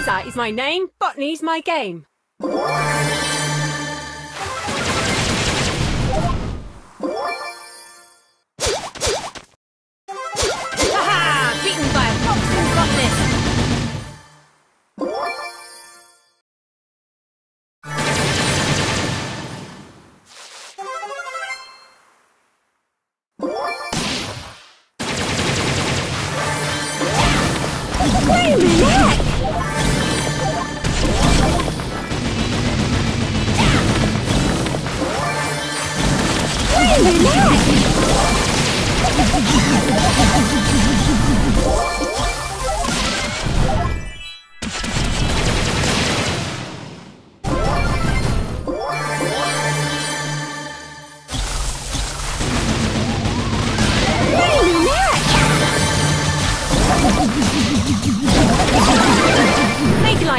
Rosa is my name, botany's my game. Ha Beaten by a! Wait a minute!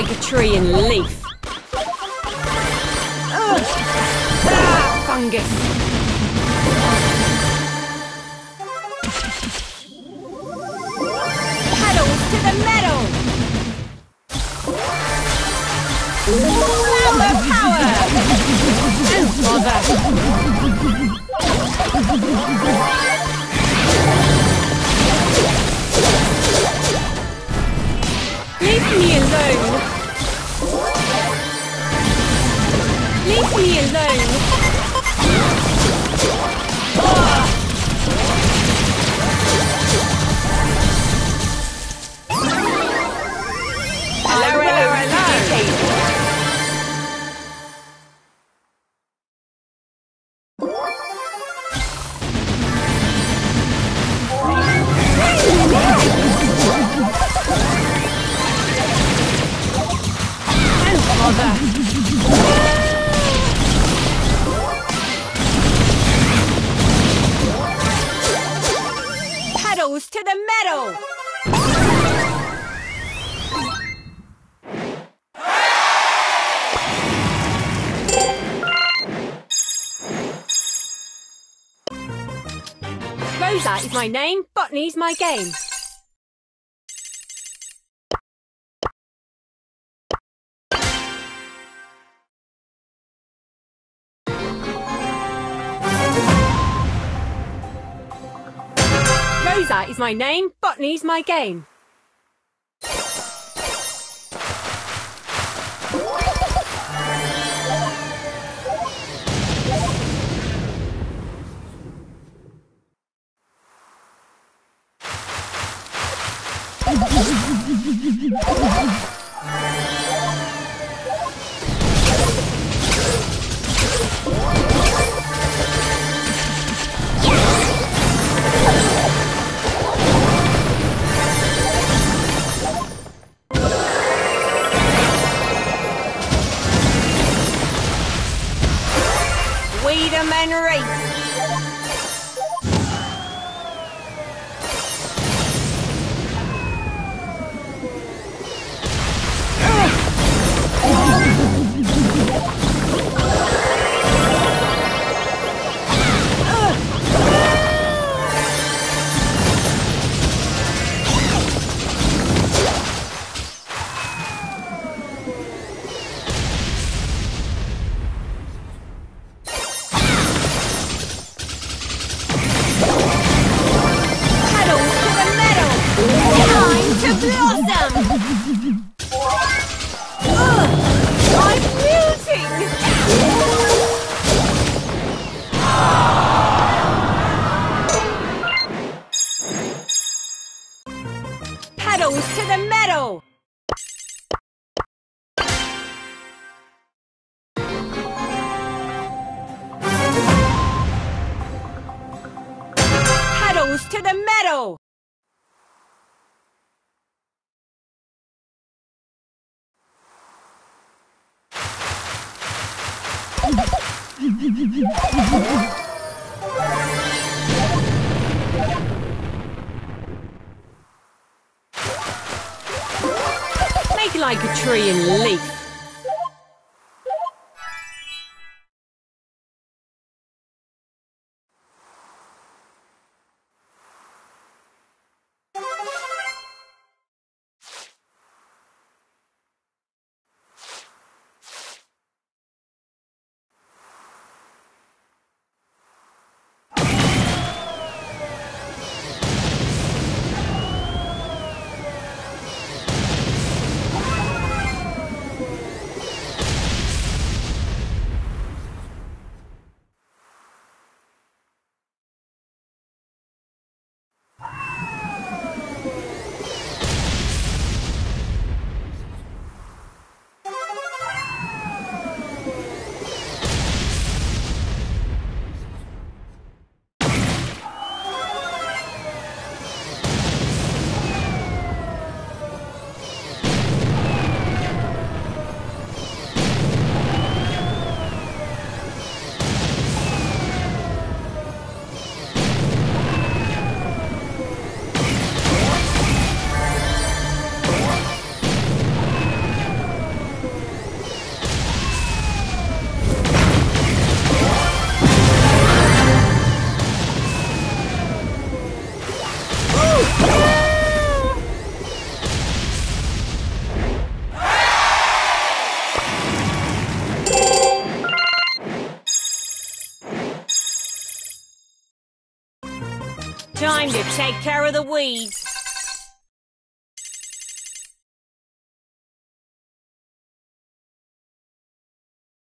Like a tree and leaf. Ugh. Ah, fungus. Rosa is my name, botany's my game. Rosa is my name, botany's my game. Weedham and Reese. Pedals to the metal! Time to blossom! Ugh, I'm wilting! Pedals to the metal! Pedals to the metal! Make like a tree and leaf. Time to take care of the weeds.